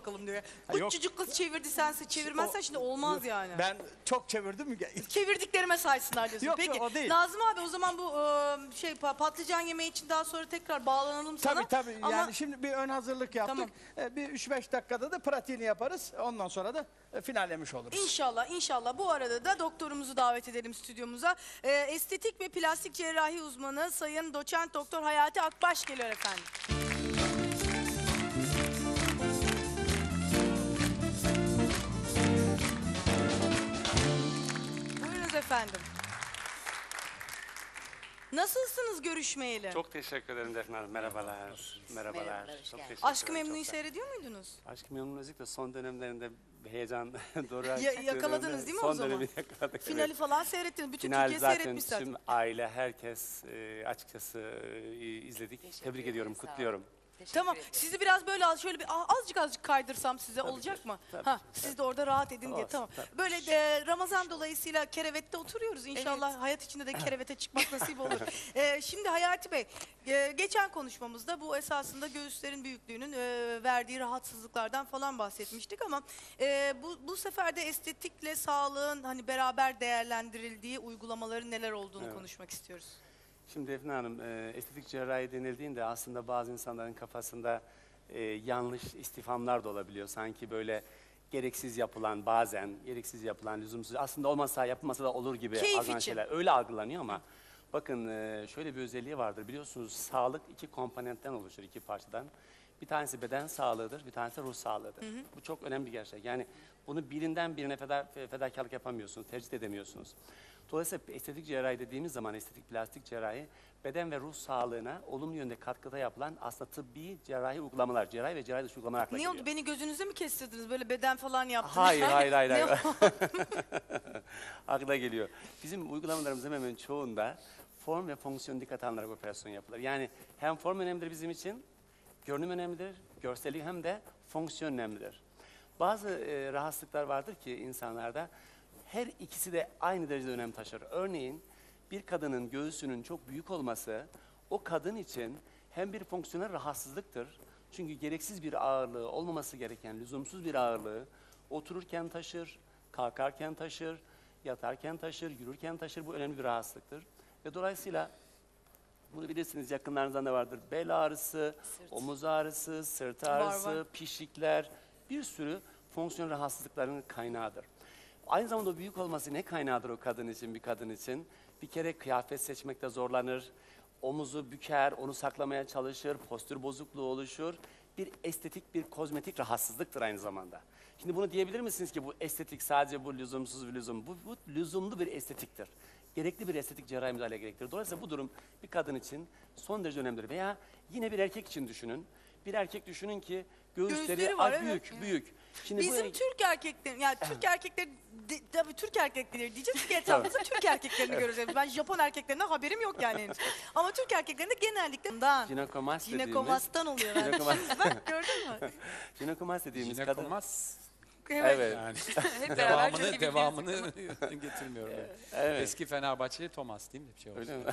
bakalım diyor. Ha, yok. Uçucuk kız çevirdi sense çevirmezsen şimdi olmaz yani. Ben çok çevirdim? Çevirdiklerime saysınlar diyorsun. Yok, Peki o değil. Nazım abi o zaman bu e, şey pa- patlıcan yemeği için daha sonra tekrar bağlanalım sana. Tabii tabii. Ama Yani şimdi bir ön hazırlık yaptık. Tamam. Ee, bir 3-5 dakikada da pratiğini yaparız. Ondan sonra da e, finallemiş oluruz. İnşallah inşallah bu arada da doktorumuzu davet edelim stüdyomuza. Ee, estetik ve plastik cerrahi uzmanı Sayın Doçent Doktor Hayati Akbaş geliyor efendim. Efendim. Nasılsınız görüşmeyeli? Çok teşekkür ederim Defne Hanım. Merhabalar. Merhabalar. Merhabalar, hoş Çok teşekkür Aşkı ederim, Memnu'yu çok sağ olun. seyrediyor muydunuz? Aşk-ı Memnu özellikle son dönemlerinde heyecan doğru Ya- yakaladınız değil mi o son zaman? yakaladık. Finali evet. falan seyrettiniz. Bütün Final Türkiye zaten seyretmiş zaten. tüm aile, herkes e, açıkçası e, izledik. Teşekkür Tebrik ederim, ediyorum, sağ olun. kutluyorum. Teşekkür Tamam. ederim. Sizi biraz böyle az- şöyle bir a- azıcık azıcık kaydırsam size olacak mı? tabii ha, ki, siz de orada rahat edin diye. Olsun, Tamam. tabii. Böyle de Ramazan dolayısıyla kerevette oturuyoruz. İnşallah hayat içinde de kerevete çıkmak nasip olur. Ee, şimdi Hayati Bey, e, geçen konuşmamızda bu esasında göğüslerin büyüklüğünün e, verdiği rahatsızlıklardan falan bahsetmiştik ama e, bu bu sefer de estetikle sağlığın hani beraber değerlendirildiği uygulamaların neler olduğunu konuşmak istiyoruz. Şimdi Defne Hanım, e, estetik cerrahi denildiğinde aslında bazı insanların kafasında e, yanlış istifamlar da olabiliyor. Sanki böyle gereksiz yapılan bazen, gereksiz yapılan, lüzumsuz, aslında olmasa yapılmasa da olur gibi Keyif algılanan için. şeyler. Öyle algılanıyor ama bakın e, şöyle bir özelliği vardır. Biliyorsunuz sağlık iki komponentten oluşur, iki parçadan. Bir tanesi beden sağlığıdır, bir tanesi ruh sağlığıdır. Bu çok önemli bir gerçek. Yani bunu birinden birine feda, fe- fedakarlık yapamıyorsunuz, tercih edemiyorsunuz. Dolayısıyla estetik cerrahi dediğimiz zaman estetik plastik cerrahi beden ve ruh sağlığına olumlu yönde katkıda yapılan aslında tıbbi cerrahi uygulamalar, cerrahi ve cerrahi dışı uygulamalar akla Ne geliyor. oldu? Beni gözünüze mi kestirdiniz? Böyle beden falan yaptınız. Hayır, hayır, hayır, hayır. Akla geliyor. Bizim uygulamalarımızın hemen çoğunda form ve fonksiyon dikkat alınarak operasyon yapılır. Yani hem form önemlidir bizim için, görünüm önemlidir, görsellik hem de fonksiyon önemlidir. Bazı e, rahatsızlıklar vardır ki insanlarda her ikisi de aynı derecede önem taşır. Örneğin bir kadının göğsünün çok büyük olması o kadın için hem bir fonksiyonel rahatsızlıktır. Çünkü gereksiz bir ağırlığı, olmaması gereken lüzumsuz bir ağırlığı otururken taşır, kalkarken taşır, yatarken taşır, yürürken taşır. Bu önemli bir rahatsızlıktır. Ve dolayısıyla bunu bilirsiniz yakınlarınızdan da vardır. Bel ağrısı, omuz ağrısı, sırt ağrısı, var. pişikler bir sürü fonksiyon rahatsızlıkların kaynağıdır. Aynı zamanda büyük olması ne kaynağıdır o kadın için, bir kadın için? Bir kere kıyafet seçmekte zorlanır, omuzu büker, onu saklamaya çalışır, postür bozukluğu oluşur. Bir estetik, bir kozmetik rahatsızlıktır aynı zamanda. Şimdi bunu diyebilir misiniz ki bu estetik sadece bu lüzumsuz bir lüzum? Bu, bu lüzumlu bir estetiktir. Gerekli bir estetik cerrahi müdahale gerektirir. Dolayısıyla bu durum bir kadın için son derece önemlidir. Veya yine bir erkek için düşünün. Bir erkek düşünün ki göğüsleri, Göğüsleri var, az evet. büyük, büyük. Şimdi Bizim bu, Türk erkekleri, yani Türk erkekleri, de- tabii Türk erkekleri diyeceğiz ki etrafımızda Türk erkeklerini görüyoruz. Ben Japon erkeklerinden haberim yok yani henüz. Ama Türk erkeklerinde genellikle bundan. Jinekomast dediğimiz, Jinekomastan oluyor. Yani. Bak gördün mü? jinekomast dediğimiz kadın. Jinekomaz Evet. yani Hep beraber çok iyi devamını devamını getirmiyorum. ben. Evet. Eski Fenerbahçeli Thomas değil mi? Bir şey oldu. Öyle mi?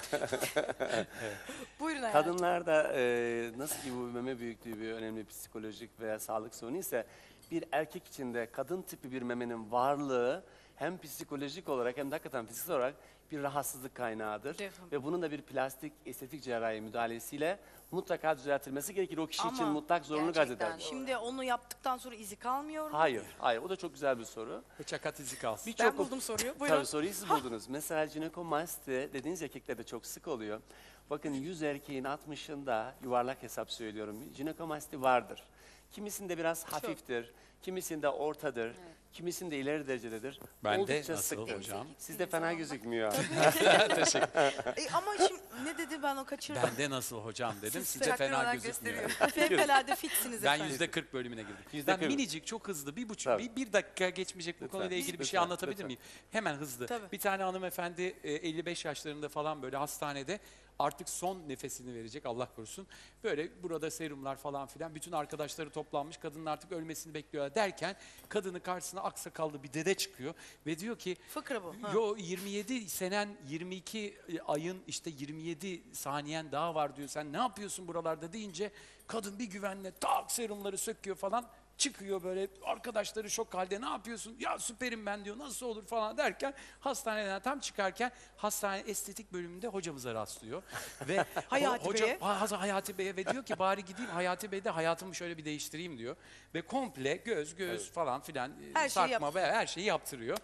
Buyurun hayatım. Kadınlarda e, nasıl ki bu meme büyüklüğü bir önemli psikolojik veya sağlık sorunu ise bir erkek için de kadın tipi bir memenin varlığı hem psikolojik olarak hem de hakikaten fiziksel olarak bir rahatsızlık kaynağıdır. Defol. Ve bunun da bir plastik estetik cerrahi müdahalesiyle mutlaka düzeltilmesi gerekir. O kişi için Ama mutlak zorunluluk arz eder. gerçekten Şimdi onu yaptıktan sonra izi kalmıyor mu? Hayır, hayır. O da çok güzel bir soru. Bıçak at izi kalsın. Birçok Ben buldum soruyu. Buyurun. Tabii soruyu siz buldunuz. Mesela jinekomasti dediğiniz erkeklerde çok sık oluyor. Bakın 100 erkeğin 60'ında yuvarlak hesap söylüyorum. Jinekomasti vardır. Kimisinde biraz hafiftir, kimisinde ortadır, kimisinde ileri derecededir. Bende Oldukça nasıl sıktır. hocam? Sizde fena gözükmüyor. E, ama şimdi ne dedi ben o kaçırdım. Bende nasıl hocam dedim. Siz Sizde çaktırmadan fena gözükmüyor. Fevkalade fitsiniz Ben efendim. yüzde 40 bölümüne girdim. Yüzde ben minicik çok hızlı bir buçuk Tabii. bir, bir dakika geçmeyecek bu Lütfen, konuyla ilgili bir şey lütfen, anlatabilir lütfen. miyim? Hemen hızlı. Tabii. Bir tane hanımefendi e, 55 yaşlarında falan böyle hastanede artık son nefesini verecek Allah korusun. Böyle burada serumlar falan filan bütün arkadaşları toplanmış kadının artık ölmesini bekliyorlar derken kadının karşısına aksakallı bir dede çıkıyor ve diyor ki Fıkra bu. ha. Yo 27 senen 22 ayın işte 27 saniyen daha var diyor. Sen ne yapıyorsun buralarda deyince kadın bir güvenle tak serumları söküyor falan Çıkıyor böyle arkadaşları şok halde ne yapıyorsun? Ya süperim ben diyor nasıl olur falan derken hastaneden tam çıkarken hastane estetik bölümünde hocamıza rastlıyor. Ve Hayati ho- hoca, Bey'e. Ha- Hayati Bey'e ve diyor ki bari gideyim Hayati Bey de hayatımı şöyle bir değiştireyim diyor. Ve komple göz göz falan filan e, Her sarkma ve her şeyi yaptırıyor.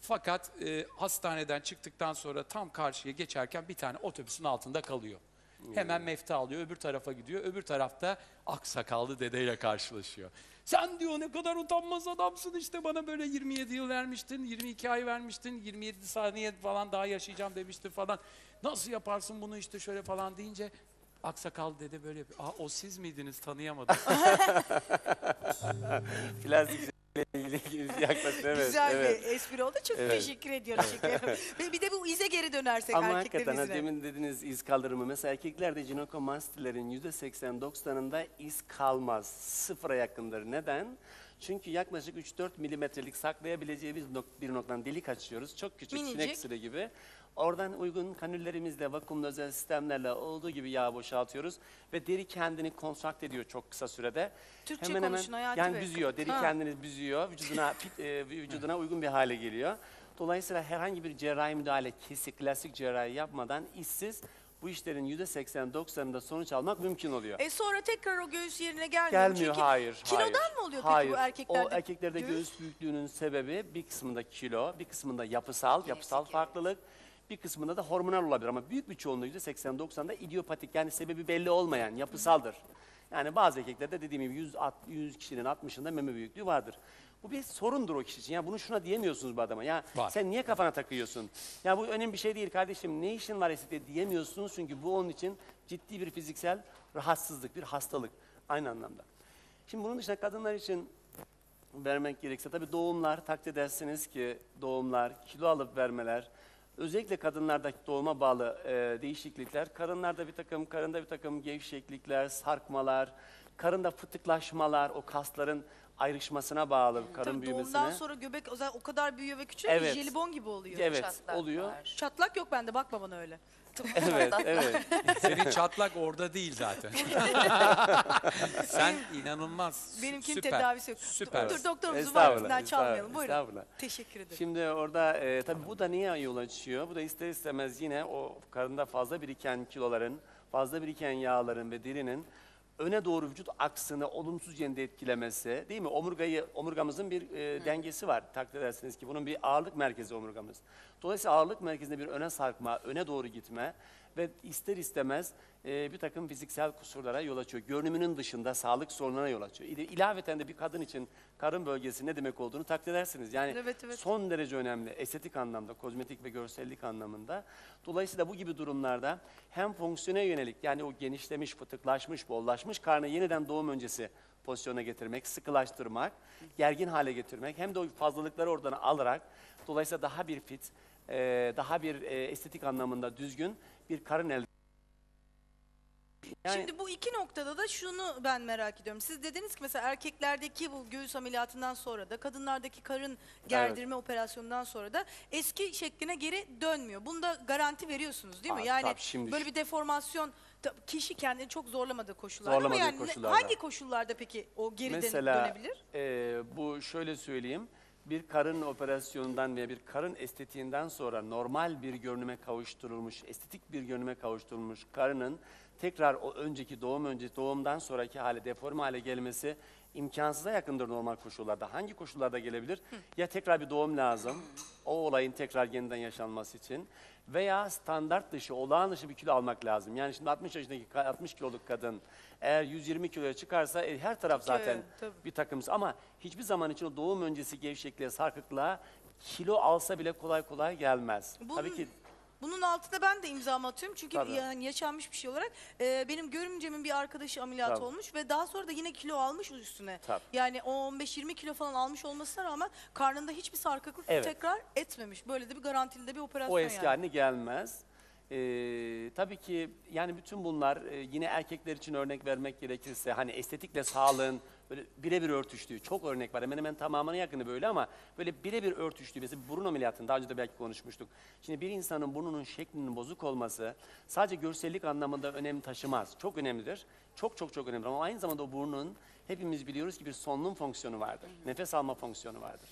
Fakat e, hastaneden çıktıktan sonra tam karşıya geçerken bir tane otobüsün altında kalıyor. Hemen mefta alıyor, öbür tarafa gidiyor. Öbür tarafta aksakallı dedeyle karşılaşıyor. Sen diyor ne kadar utanmaz adamsın işte bana böyle 27 yıl vermiştin, 22 ay vermiştin, 27 saniye falan daha yaşayacağım demiştin falan. Nasıl yaparsın bunu işte şöyle falan deyince aksakallı dede böyle yapıyor. Aa o siz miydiniz tanıyamadım. Plastikle ilgili yaklaşım evet. Güzel evet. bir espri oldu. Çok Evet. teşekkür ediyorum. Ve bir de bu ize geri dönersek Ama hakikaten ha, demin dediğiniz iz kaldırımı mesela erkeklerde jinekomastilerin %80-90'ında iz kalmaz. Sıfıra yakındır. Neden? Çünkü yaklaşık 3-4 milimetrelik saklayabileceği bir, nok- bir noktadan delik açıyoruz. Çok küçük Minicik. sinek sıra gibi. Oradan uygun kanüllerimizle, vakumlu özel sistemlerle olduğu gibi yağ boşaltıyoruz. Ve deri kendini konstrakt ediyor çok kısa sürede. Türkçe hemen hemen konuşun Hayati yani Bey. büzüyor. Deri Ha. kendini büzüyor. Vücuduna e, vücuduna uygun bir hale geliyor. Dolayısıyla herhangi bir cerrahi müdahale, kesik, klasik cerrahi yapmadan işsiz bu işlerin %80-90'ında sonuç almak mümkün oluyor. E sonra tekrar o göğüs yerine gelmiyor. Gelmiyor, Çünkü hayır. Kilodan hayır. mı oluyor peki hayır. bu erkeklerde? O erkeklerde göğüs? göğüs? büyüklüğünün sebebi bir kısmında kilo, bir kısmında yapısal, yapısal farklılık, bir kısmında da hormonal olabilir ama büyük bir çoğunluğu %80-90'da idiopatik yani sebebi belli olmayan yapısaldır. Yani bazı erkeklerde dediğim gibi 100, at- 100 kişinin 60'ında meme büyüklüğü vardır. Bu bir sorundur o kişi için. Ya bunu şuna diyemiyorsunuz bu adama. Ya Var. sen niye kafana takıyorsun? Ya bu önemli bir şey değil kardeşim. Ne işin var estetiğe diyemiyorsunuz çünkü bu onun için ciddi bir fiziksel rahatsızlık, bir hastalık aynı anlamda. Şimdi bunun dışında kadınlar için vermek gerekirse tabii doğumlar takdir edersiniz ki doğumlar, kilo alıp vermeler, özellikle kadınlardaki doğuma bağlı e, değişiklikler, karınlarda bir takım, karında bir takım gevşeklikler, sarkmalar, karında fıtıklaşmalar, o kasların ayrışmasına bağlı karın Tabii büyümesine. doğumdan sonra göbek o zaman o kadar büyüyor ve küçülüyor Evet. ki jelibon gibi oluyor. Evet, Çatlak oluyor. var. Çatlak yok bende bakma bana öyle. Evet, evet. Senin çatlak orada değil zaten. Sen inanılmaz. Benimkinin süper, tedavisi yok. Süper. Dur doktorumuzun Estağfurullah, vaktisinden çalmayalım. estağfurullah, Buyurun. estağfurullah. Teşekkür ederim. Şimdi orada e, tabii bu da niye yol açıyor? Bu da ister istemez yine o karında fazla biriken kiloların, fazla biriken yağların ve derinin öne doğru vücut aksını olumsuz yönde etkilemesi değil mi? Omurgayı, omurgamızın bir e, dengesi var. Takdir edersiniz ki bunun bir ağırlık merkezi omurgamız. Dolayısıyla ağırlık merkezinde bir öne sarkma, öne doğru gitme ve ister istemez e, bir takım fiziksel kusurlara yol açıyor. Görünümünün dışında sağlık sorunlarına yol açıyor. İle- İlaveten de bir kadın için karın bölgesi ne demek olduğunu takdir edersiniz. Yani Evet, evet. son derece önemli estetik anlamda, kozmetik ve görsellik anlamında. Dolayısıyla bu gibi durumlarda hem fonksiyone yönelik yani o genişlemiş, fıtıklaşmış, bollaşmış karnı yeniden doğum öncesi pozisyona getirmek, sıkılaştırmak, gergin hale getirmek hem de o fazlalıkları oradan alarak dolayısıyla daha bir fit, e, daha bir e, estetik anlamında düzgün bir karın elde Yani- Şimdi bu iki noktada da şunu ben merak ediyorum. Siz dediniz ki mesela erkeklerdeki bu göğüs ameliyatından sonra da kadınlardaki karın gerdirme operasyonundan sonra da eski şekline geri dönmüyor. Bunda garanti veriyorsunuz değil mi? Aa, yani tabii şimdi böyle bir deformasyon ta- kişi kendini çok zorlamadığı koşullarda Zorlamadığı ama yani ne- koşullarda. hangi koşullarda peki o geri dön- Mesela dönebilir? e, bu şöyle söyleyeyim. Bir karın operasyonundan veya bir karın estetiğinden sonra normal bir görünüme kavuşturulmuş, estetik bir görünüme kavuşturulmuş karının tekrar o önceki doğum önce doğumdan sonraki hale deforme hale gelmesi imkansıza yakındır normal koşullarda. Hangi koşullarda gelebilir? Ya tekrar bir doğum lazım. O olayın tekrar yeniden yaşanması için veya standart dışı, olağan dışı bir kilo almak lazım. Yani şimdi 60 yaşındaki ka- 60 kiloluk kadın eğer 120 kiloya çıkarsa e, her taraf zaten tabii. bir takım ama hiçbir zaman için o doğum öncesi gevşekliğe, sarkıklığa kilo alsa bile kolay kolay gelmez. Bunun- Tabii ki Bunun altına ben de imzamı atıyorum çünkü Tabii. yani yaşanmış bir şey olarak e, benim görümcemin bir arkadaşı ameliyat Tabii. olmuş ve daha sonra da yine kilo almış üstüne. Tabii. Yani o 15-20 kilo falan almış olmasına rağmen karnında hiçbir sarkıklık Evet. tekrar etmemiş. Böyle de bir garantili de bir operasyon o eski yani. haline gelmez. Ee, tabii ki yani bütün bunlar e, yine erkekler için örnek vermek gerekirse hani estetikle sağlığın böyle birebir örtüştüğü çok örnek var. Hemen hemen tamamına yakını böyle ama böyle birebir örtüştüğü mesela burun ameliyatını daha önce de belki konuşmuştuk. Şimdi bir insanın burnunun şeklinin bozuk olması sadece görsellik anlamında önem taşımaz. Çok önemlidir. Çok çok çok önemli ama aynı zamanda o burnun hepimiz biliyoruz ki bir solunum fonksiyonu vardır. Nefes alma fonksiyonu vardır.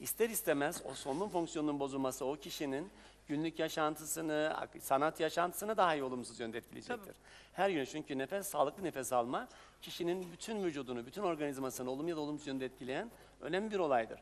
İster istemez o solunum fonksiyonunun bozulması o kişinin günlük yaşantısını, sanat yaşantısını daha iyi olumsuz yönde etkileyecektir. Her yön çünkü nefes, sağlıklı nefes alma kişinin bütün vücudunu, bütün organizmasını olumlu ya da olumsuz yönde etkileyen önemli bir olaydır.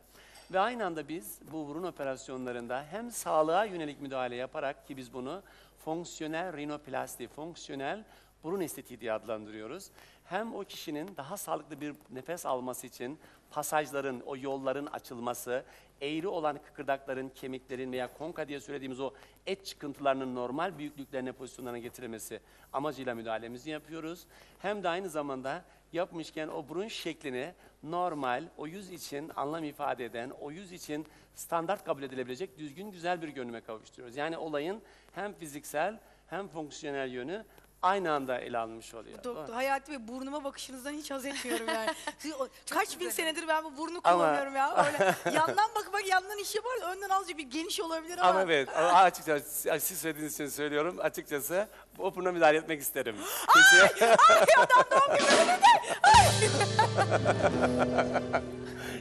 Ve aynı anda biz bu burun operasyonlarında hem sağlığa yönelik müdahale yaparak ki biz bunu fonksiyonel rinoplasti, fonksiyonel burun estetiği diye adlandırıyoruz. Hem o kişinin daha sağlıklı bir nefes alması için pasajların, o yolların açılması, eğri olan kıkırdakların, kemiklerin veya konka diye söylediğimiz o et çıkıntılarının normal büyüklüklerine, pozisyonlarına getirilmesi amacıyla müdahalemizi yapıyoruz. Hem de aynı zamanda yapmışken o burun şeklini normal, o yüz için anlam ifade eden, o yüz için standart kabul edilebilecek düzgün güzel bir görünüme kavuşturuyoruz. Yani olayın hem fiziksel hem fonksiyonel yönü aynı anda ele alınmış oluyor. Doktor Hayati Bey burnuma bakışınızdan hiç haz etmiyorum yani. Siz o- Kaç bin senedir ben bu burnu Ama- kullanıyorum ya. Öyle yandan bak bak yandan iş yapar önden azıcık bir geniş olabilir ama. Ama evet, açıkçası siz söylediğiniz için söylüyorum. Açıkçası o buruna müdahale etmek isterim. Kesin-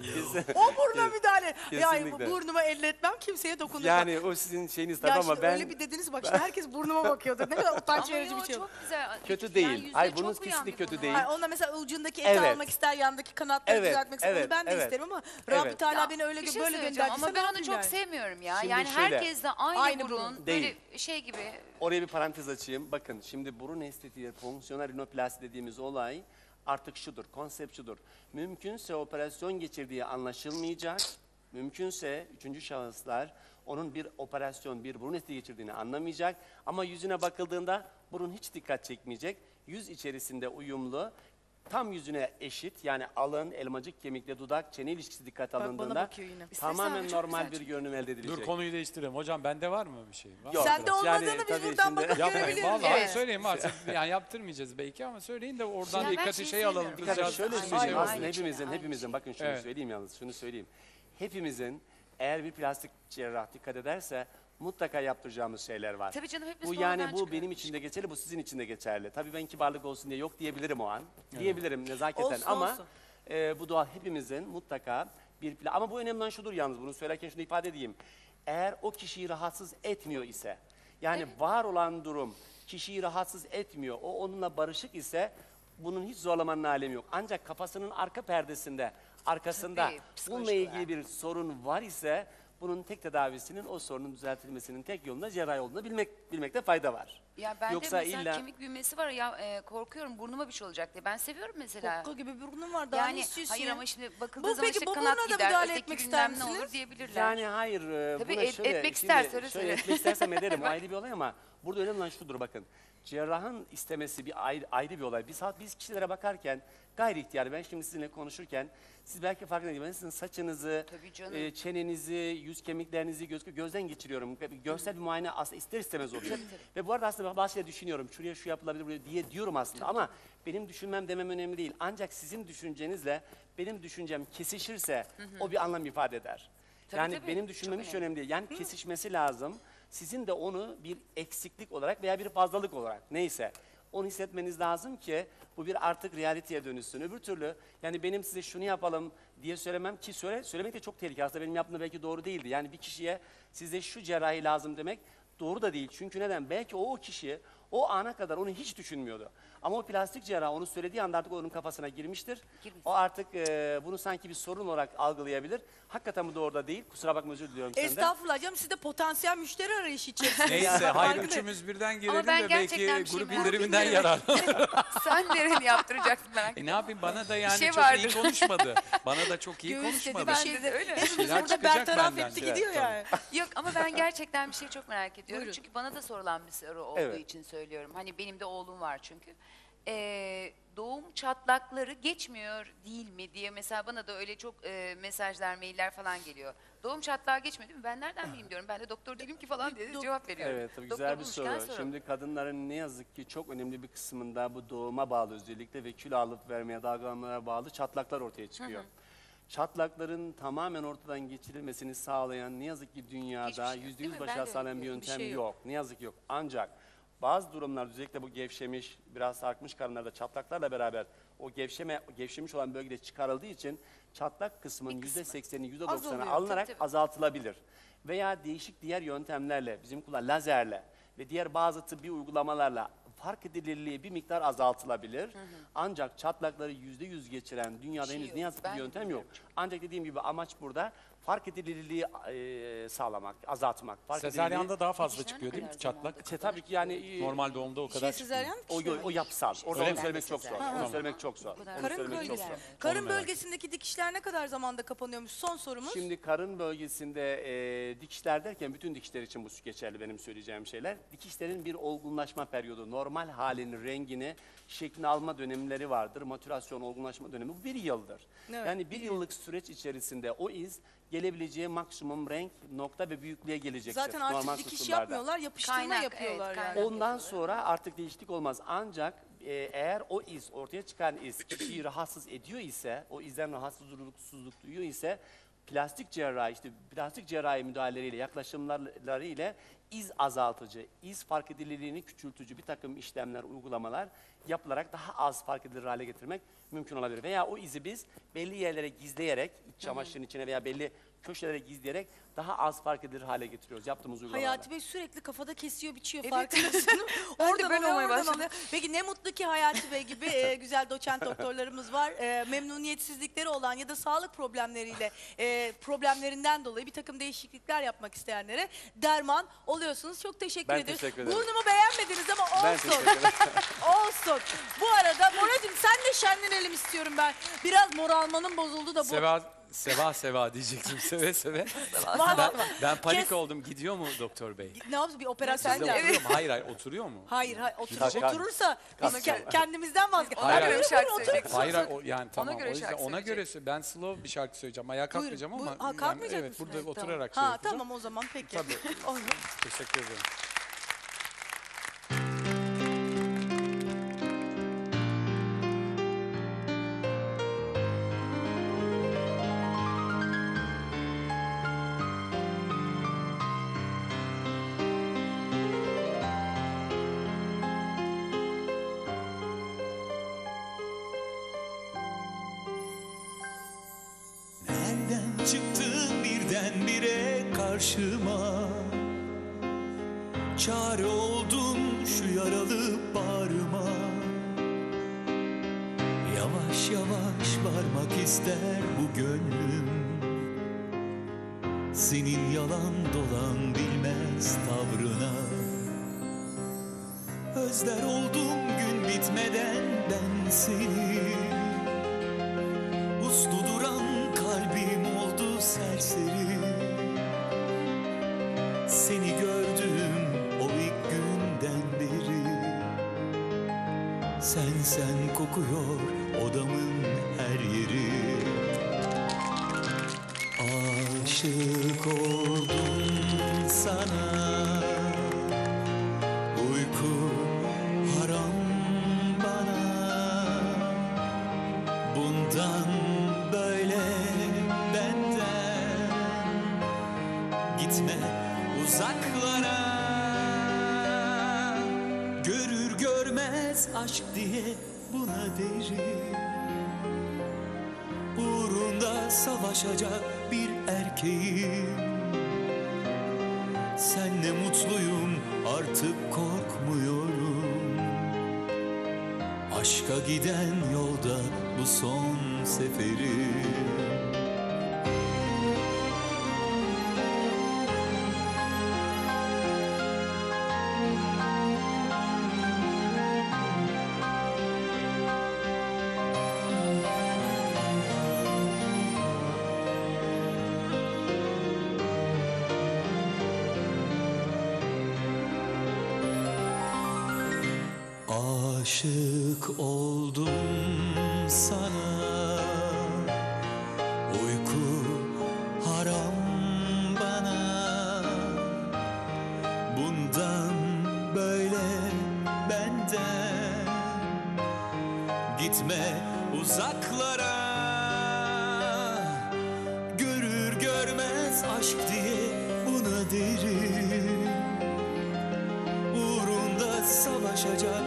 Kesin- O buruna müdahale. Yani Kesinlikle. bu burnuma elletmem kimseye dokunmam. yani o sizin şeyiniz ya tabii şimdi ama ben öyle bir dediniz bak şimdi herkes burnuma bakıyordur. Ne kadar utanç Ama verici yo, bir şey. çok güzel. Kötü Yani değil. yüzde Hayır, çok bunun uyandı kesinlikle kötü buna. değil. Onda mesela ucundaki eti Evet. almak ister, yandaki kanatları Evet, düzeltmek ister. evet, Onu ben de evet. isterim ama Evet. Rabbi Teala Ya, beni öyle bir şey böyle söyleyeceğim gönderdiyse ama ben onu çok yani? sevmiyorum ya. Şimdi yani şöyle, herkes de aynı, aynı burun, burun. böyle Değil. şey gibi. Oraya bir parantez açayım. Bakın şimdi burun estetiği, fonksiyonel rinoplasti dediğimiz olay artık şudur, konsept şudur. Mümkünse operasyon geçirdiği anlaşılmayacak. Mümkünse üçüncü şahıslar onun bir operasyon, bir burun estetiği geçirdiğini anlamayacak. Ama yüzüne bakıldığında burun hiç dikkat çekmeyecek. Yüz içerisinde uyumlu, tam yüzüne eşit yani alın, elmacık kemikle dudak, çene ilişkisi dikkat bana alındığında bakıyor yine. tamamen çok normal güzel bir görünüm elde edilecek. Dur konuyu değiştirelim. Hocam bende var mı bir şey? Var mı? Yok. Sen de Yani olmadığını biz tabii buradan şimdi- bakıp Yapmayın. görebiliriz. Vallahi Evet. söyleyeyim varsa yani yaptırmayacağız belki ama söyleyin de oradan Ya ben dikkati şey şey alalım. Bir şöyle şey söyleyeyim aslında hepimizin, şey, hepimizin şey. bakın şunu Evet. söyleyeyim yalnız, şunu söyleyeyim. Hepimizin eğer bir plastik cerrah dikkat ederse mutlaka yaptıracağımız şeyler var. Tabii canım hepimiz Bu bu yani bu benim çıkıyoruz. için de geçerli, bu sizin için de geçerli. Tabii ben kibarlık olsun diye yok diyebilirim o an. Diyebilirim nezaketen Olsun, ama olsun. e, bu doğal hepimizin mutlaka bir plan. Ama bu önemli olan şudur yalnız bunu söylerken şunu ifade edeyim. Eğer o kişiyi rahatsız etmiyor ise yani var olan durum kişiyi rahatsız etmiyor. O onunla barışık ise bunun hiç zorlamanın alemi yok. Ancak kafasının arka perdesinde, arkasında Tabii, psikolojik bununla ilgili olarak. bir sorun var ise bunun tek tedavisinin o sorunun düzeltilmesinin tek yolunda cerrahi olduğunu bilmek bilmekte fayda var. Ya bende Yoksa mesela illa- kemik büyümesi var ya e, korkuyorum burnuma bir şey olacak diye. Ben seviyorum mesela. Okka gibi bir burnum var daha ne yani istiyorsun hayır ya? ama şimdi bakıldığı Bu zaman peki işte kanat burnuna da gider, müdahale öteki etmek ister bilmem ne misiniz? olur diyebilirler. Yani hayır. e, Tabii buna et- şöyle, etmek şimdi ister, söyle, şöyle söyle. etmek istersem ederim. o ayrı bir olay ama burada önemli olan şudur bakın. Cerrahın istemesi bir ayrı, ayrı bir olay. Biz, biz kişilere bakarken gayri ihtiyar ben şimdi sizinle konuşurken siz belki farkında değil. Ben sizin saçınızı, e, çenenizi, yüz kemiklerinizi göz, gözden geçiriyorum. Görsel bir muayene aslında ister istemez oluyor. Ve bu arada aslında bazı şeyler düşünüyorum. Şuraya şu yapılabilir buraya diye diyorum aslında. Ama benim düşünmem demem önemli değil. Ancak sizin düşüncenizle benim düşüncem kesişirse o bir anlam ifade eder. Tabii, yani tabii. benim Çok düşünmem hiç önemli. önemli değil. Yani kesişmesi lazım. Sizin de onu bir eksiklik olarak veya bir fazlalık olarak neyse onu hissetmeniz lazım ki bu bir artık realiteye dönüşsün. Öbür türlü yani benim size şunu yapalım diye söylemem ki söyle, söylemek de çok tehlikeli. Aslında benim yaptığım belki doğru değildi. Yani bir kişiye size şu cerrahi lazım demek doğru da değil. Çünkü neden? Belki o, o kişi o ana kadar onu hiç düşünmüyordu. Ama o plastik cerrah onu söylediği anda artık onun kafasına girmiştir. Girmiş. O artık e, bunu sanki bir sorun olarak algılayabilir. Hakikaten bu doğru da değil. Kusura bakma özür diliyorum senden. Estağfurullah canım siz de potansiyel müşteri arayışı içerisinde. Neyse hayır Farkındayım. üçümüz birden girelim ben de gerçekten belki bir şey grup merak indiriminden ediyorum. Sen nereni yaptıracaksın merak e ne yapayım bana da yani şey çok iyi vardır. konuşmadı. Bana da çok iyi Göğüs dedi, konuşmadı. ben şey de- öyle. Hepimiz Şeyler burada çıkacak bertaraf benden. etti gidiyor tabii. yani. Yok ama ben gerçekten bir şey çok merak ediyorum. Buyurun. Çünkü bana da sorulan bir soru olduğu Evet. için söylüyorum. Hani benim de oğlum var çünkü. Ee, doğum çatlakları geçmiyor değil mi diye mesela bana da öyle çok e, mesajlar, mailler falan geliyor. Doğum çatlağı değil mi? Ben nereden bileyim diyorum. Ben de doktor değilim ki falan diye de cevap veriyorum. Evet tabii Doktor güzel bir bulmuşken soru. sorun. Şimdi kadınların ne yazık ki çok önemli bir kısmında bu doğuma bağlı özellikle ve kilo alıp vermeye dalgalanmalara bağlı çatlaklar ortaya çıkıyor. Çatlakların tamamen ortadan geçirilmesini sağlayan ne yazık ki dünyada Hiçbir şey yok, yüzde değil yüz mi? Ben de başarı sağlayan bir öyle. Bir yöntem şey yok. yok. Ne yazık ki yok. Ancak Bazı durumlar özellikle bu gevşemiş, biraz sarkmış karınlarda çatlaklarla beraber o gevşeme, gevşemiş olan bölgede çıkarıldığı için çatlak kısmın yüzde sekseni, yüzde doksanı alınarak tabii, tabii. azaltılabilir. Veya değişik diğer yöntemlerle, bizim kullan lazerle ve diğer bazı tıbbi uygulamalarla fark edilirliği bir miktar azaltılabilir. Ancak çatlakları yüzde yüz geçiren dünyada Şey henüz ne yazık ki bir yöntem yok. Ancak dediğim gibi amaç burada fark edilirliği e, sağlamak, azaltmak. Fark Sezaryanda daha fazla çıkıyor değil mi kadar çatlak? E, tabii ki yani e, Normal doğumda o Şey kadar çıkmıyor. sezaryen o, o, o yapısal. Orada Öyle onu mi? söylemek çok zor. Onu söylemek çok zor. Onu Karın söylemek çok bölgesi. zor. Karın merak bölgesindeki dikişler ne kadar zamanda kapanıyormuş? Son sorumuz. Şimdi karın bölgesinde e, dikişler derken bütün dikişler için bu geçerli benim söyleyeceğim şeyler. Dikişlerin bir olgunlaşma periyodu, normal halini, rengini, şeklini alma dönemleri vardır. Matürasyon, olgunlaşma dönemi bu bir yıldır. Evet, yani bir yıllık süreç içerisinde o iz gelebileceği maksimum renk, nokta ve büyüklüğe gelecektir. Zaten artık normal dikiş koşullarda. yapmıyorlar, yapıştırma Kaynak, yapıyorlar evet, yani. kaynak. Ondan sonra artık değişiklik olmaz. Ancak e, eğer o iz, ortaya çıkan iz kişiyi rahatsız ediyor ise, o izden rahatsızlık duyuyor ise plastik cerrahi, işte plastik cerrahi müdahaleleriyle, yaklaşımları ile iz azaltıcı, iz fark edilirliğini küçültücü bir takım işlemler, uygulamalar yapılarak daha az fark edilir hale getirmek mümkün olabilir. Veya o izi biz belli yerlere gizleyerek, iç çamaşırın içine veya belli köşelere gizleyerek daha az fark edilir hale getiriyoruz yaptığımız uygulamalarla. Hayati Bey sürekli kafada kesiyor, biçiyor Evet. farkındasın. Oradan böyle alıyor, olmaya oradan alıyor. Peki ne mutlu ki Hayati Bey gibi e, güzel doçent doktorlarımız var. E, memnuniyetsizlikleri olan ya da sağlık problemleriyle e, problemlerinden dolayı bir takım değişiklikler yapmak isteyenlere derman oluyorsunuz. Çok teşekkür Ben ediyoruz. teşekkür ederim. Burnumu beğenmediniz ama Ben olsun. teşekkür ederim. olsun. Bu arada Moracığım sen de şenlenelim istiyorum ben. Biraz moralmanın bozuldu da bu. Seva, seva seva diyecektim seve seve. Ben, ben panik Kes- oldum. Gidiyor mu doktor bey? Ne yapsın bir operasyon oturuyor mu? Hayır hayır oturuyor mu? Hayır, hayır otur, Kalk, oturursa biz ke- kendimizden vazgeç. Ona Hayır, göre bir şarkı söyleyecek. Hayır hayır o, yani tamam. göre o yüzden şarkı ona göre ben slow bir şarkı söyleyeceğim. Ayağa kalkmayacağım ama. Ha, kalkmayacak yani, evet mısın? burada Evet, tamam. oturarak şey Ha yapacağım. tamam o zaman peki. Tabii. Olur. Teşekkür ederim. Birdenbire karşıma. Çare oldun şu yaralı bağrıma. Yavaş yavaş varmak ister bu gönlüm. Senin yalan dolan bilmez tavrına. Özler oldum gün bitmeden ben seni. Uslu duran kalbim oldu serseri Sen sen kokuyor odamın her yeri. Aşık oldum sana Uyku aşk diye buna derim Uğrunda savaşacak bir erkeğim. Senle mutluyum artık korkmuyorum. Aşka giden yolda bu son seferim Aşık oldum sana. Uyku haram bana. Bundan böyle benden. Gitme uzaklara. Görür görmez aşk diye buna derim. Uğrunda Aşka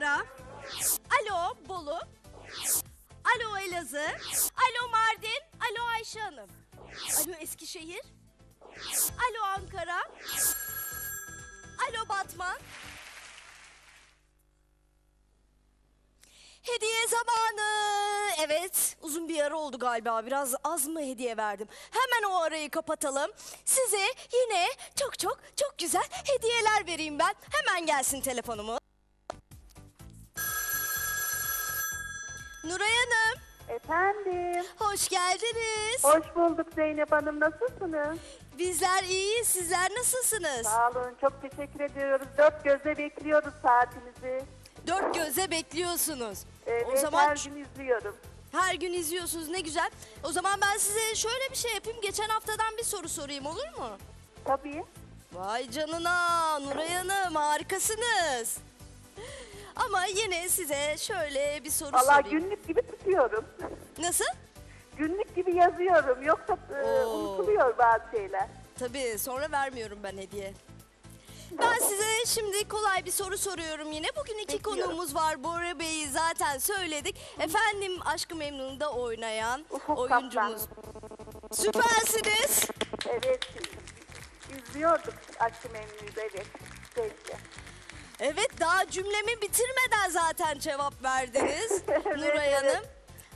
Ankara. Alo Bolu. Alo Elazığ. Alo Mardin. Alo Ayşe Hanım. Alo Eskişehir. Alo Ankara. Alo Batman. Hediye zamanı. Evet, uzun bir ara oldu galiba. Biraz az mı hediye verdim? Hemen o arayı kapatalım. Size yine çok çok çok güzel hediyeler vereyim ben. Hemen gelsin telefonumu. Nuray Hanım, Efendim, hoş geldiniz. hoş bulduk Zeynep Hanım. Nasılsınız? Bizler iyiyiz, sizler nasılsınız? Sağ olun, çok teşekkür ediyoruz. Dört gözle bekliyoruz saatinizi. Dört gözle bekliyorsunuz. Evet, o zaman her gün izliyorum. Her gün izliyorsunuz ne güzel. O zaman ben size şöyle bir şey yapayım. Geçen haftadan bir soru sorayım olur mu? Tabii. Vay canına Nuray Hanım harikasınız. Ama yine size şöyle bir soru Valla sorayım. günlük gibi tutuyorum. Nasıl? Günlük gibi yazıyorum. Yoksa e, Oo. unutuluyor bazı şeyler. Tabii sonra vermiyorum ben hediye. Ben size şimdi kolay bir soru soruyorum yine. Bugün iki Bekliyorum. konuğumuz var. Bora Bey'i zaten söyledik. Efendim Aşkı Memnun'da oynayan Ufuk oyuncumuz. Süpersiniz. Evet, izliyorduk Aşkı Memnu'yu da evet. Zevkle. Evet daha cümlemi bitirmeden zaten cevap verdiniz Nuray evet. Hanım.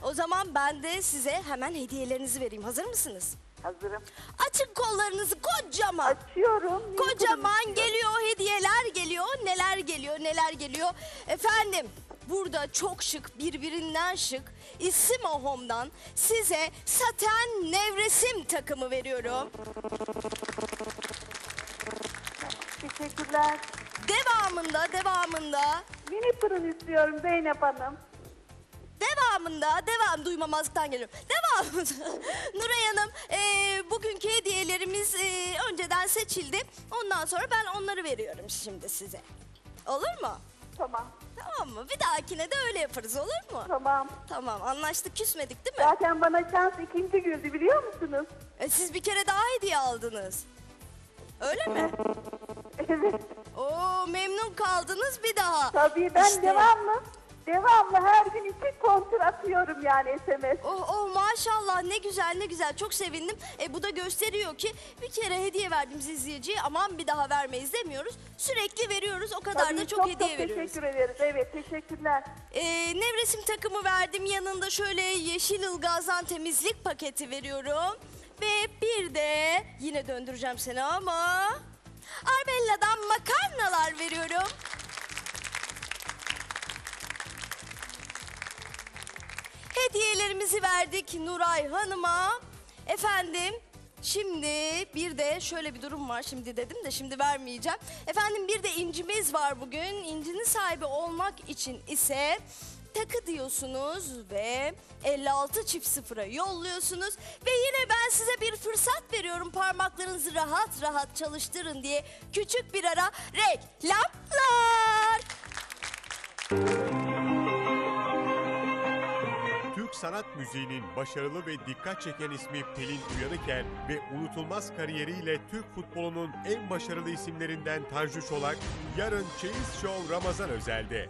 O zaman ben de size hemen hediyelerinizi vereyim. Hazır mısınız? Hazırım. Açın kollarınızı kocaman. Açıyorum. Kocaman geliyor hediyeler geliyor. Neler geliyor neler geliyor. Efendim burada çok şık birbirinden şık İsima Home'dan size saten nevresim takımı veriyorum. Teşekkürler. Devamında devamında Mini fırın istiyorum Zeynep Hanım. Devamında, devam duymamazlıktan geliyorum. Devamında Nuray Hanım, e, bugünkü hediyelerimiz e, önceden seçildi. Ondan sonra ben onları veriyorum şimdi size. Olur mu? Tamam, Tamam mı? Bir dahakine de öyle yaparız olur mu? tamam. Tamam, anlaştık, küsmedik değil mi? Zaten bana şans ikinci güldü biliyor musunuz? E, siz bir kere daha hediye aldınız. Öyle mi? Oo, memnun kaldınız bir daha. Tabii ben İşte. devamlı, devamlı her gün iki kontrol atıyorum yani SMS. Oh oh maşallah ne güzel ne güzel çok sevindim. E, bu da gösteriyor ki bir kere hediye verdiğimiz izleyiciye aman bir daha vermeyiz demiyoruz. Sürekli veriyoruz o kadar Tabii da çok, hediye çok veriyoruz. teşekkür ederiz. Evet teşekkürler. E, nevresim takımı verdim yanında şöyle yeşil ılgazdan temizlik paketi veriyorum. Ve bir de yine döndüreceğim seni ama Arbella'dan makarnalar veriyorum. Hediyelerimizi verdik Nuray Hanım'a. Efendim şimdi bir de şöyle bir durum var. Şimdi dedim de şimdi vermeyeceğim. Efendim bir de incimiz var bugün. İncinin sahibi olmak için ise takı diyorsunuz ve 56 çift sıfıra yolluyorsunuz. Ve yine ben size bir fırsat veriyorum parmaklarınızı rahat rahat çalıştırın diye küçük bir ara reklamlar. Türk sanat müziğinin başarılı ve dikkat çeken ismi Pelin Uyanıker ve unutulmaz kariyeriyle Türk futbolunun en başarılı isimlerinden Tanju Çolak, yarın Çeyiz Show Ramazan Özel'de.